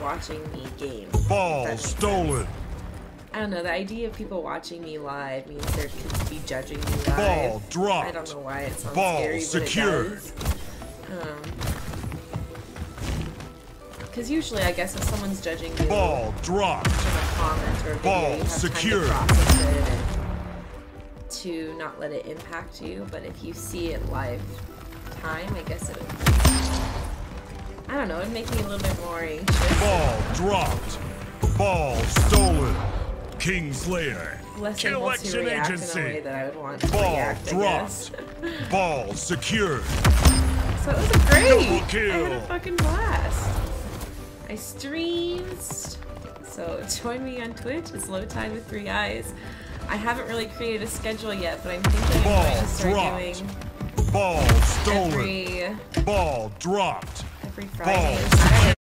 watching me game. Ball stolen. sense. I don't know. The idea of people watching me live means there could be judging me live. Ball dropped. I don't know why it sounds Ball scary, secured. does. Um, because usually, I guess if someone's judging you Ball dropped. from a comment or a video, Ball secured. to process it and to not let it impact you. But if you see it live time, I guess it. I don't know. It'd make me a little bit more anxious. Ball dropped. Ball stolen. Kingslayer. Less Collection react in a agency. way that I would want to Ball react. Dropped. Ball secured. So it was a great. Double I had a fucking blast. I streamed. So join me on Twitch. It's low tide with three eyes. I haven't really created a schedule yet, but I'm thinking Ball I'm going to start dropped. doing Ball stolen. every Ball dropped. Ball Saturday